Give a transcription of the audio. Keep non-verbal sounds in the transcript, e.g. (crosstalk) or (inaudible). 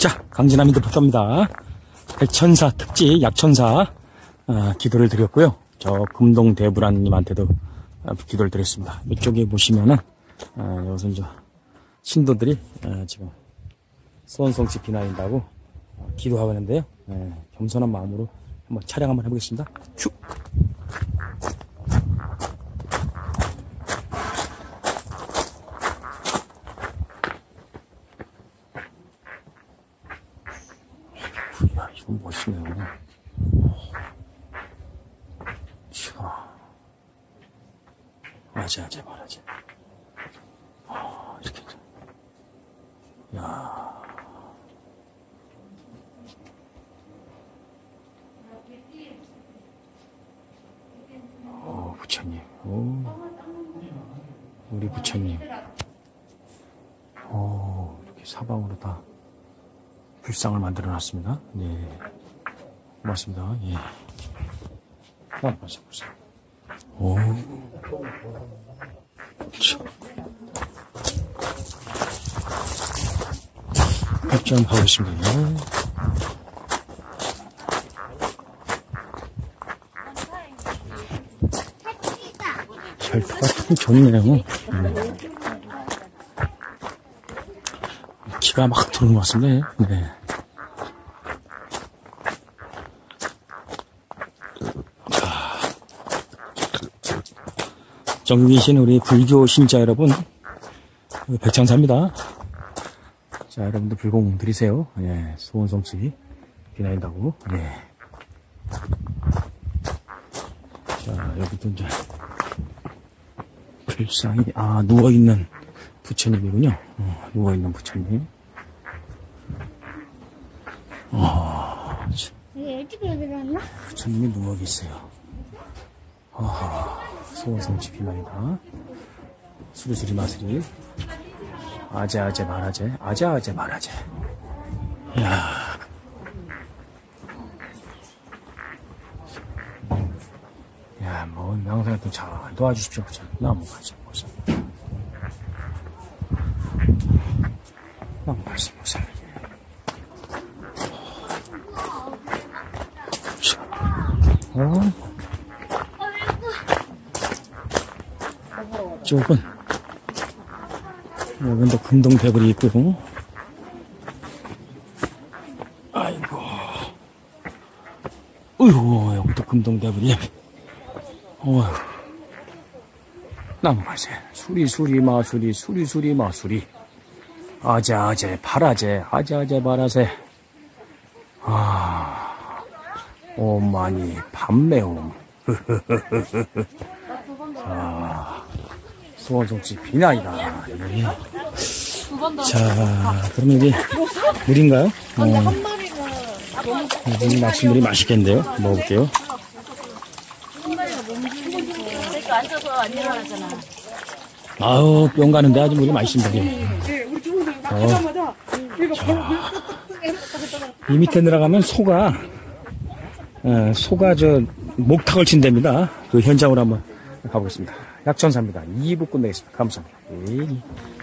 자, 강진남이도 부탁합니다. 백천사 특집 약천사 아, 기도를 드렸고요. 저 금동 대불안님한테도 아, 기도를 드렸습니다. 이쪽에 보시면은 아, 여기서 이제 신도들이 아, 지금 소원성치 비나인다고 아, 기도하고 있는데요. 예, 겸손한 마음으로 한번 촬영 한번 해보겠습니다. 큐! 야, 이건 멋있네요. 자, 아재, 아재, 말아재. 아, 이렇게. 야. 어, 부처님. 오. 우리 부처님. 오, 이렇게 사방으로 다 불상을 만들어 놨습니다. 네. 고맙습니다. 예. 아, 맞아, 보세요. 오. 참. 입장 가보겠습니다. 절도가 참 좋네요. 음. 기가 막 도는 것 같습니다. 네. 계신 우리 불교 신자 여러분, 백창사입니다. 자, 여러분들 불공 드리세요. 예, 소원 성취 비나인다고. 예. 자, 여기도 이제 불상이, 아, 누워 있는 부처님이군요. 어, 누워 있는 부처님. 어, 참, 이게 일찍 왔나? 부처님이 누워 계세요. 아, 소원성취 비나이다. 수리수리 마스리. 아재 아재 말아재 아재 아재 말아재 야 야, 뭐, 명상도 잘 도와주십시오. 그죠? 나무 가지 보자. 나무 가지 보자. 어? 쪽은. 여긴 또 금동 배불이 있고 아이고. 어이구 여기 또 금동 배불이 어휴. 나무가세 수리 수리 마수리 수리 수리 마수리. 아재 아재 바라재 아재 아재 바라세 아 오마니 밤매움 (laughs) 자 수원성치 비나이다 예. 자 그럼 여기 물인가요? 어, 낚시물이 맛있겠는데요 먹어볼게요. 아우 뿅 가는데 아주 물이 맛있습니다 예. 바로 이 밑에 내려가면 소가 어, 소가 저 목탁을 친답니다. 그 현장으로 한번 가보겠습니다. 약천사입니다. 2부 끝내겠습니다. 감사합니다. 예.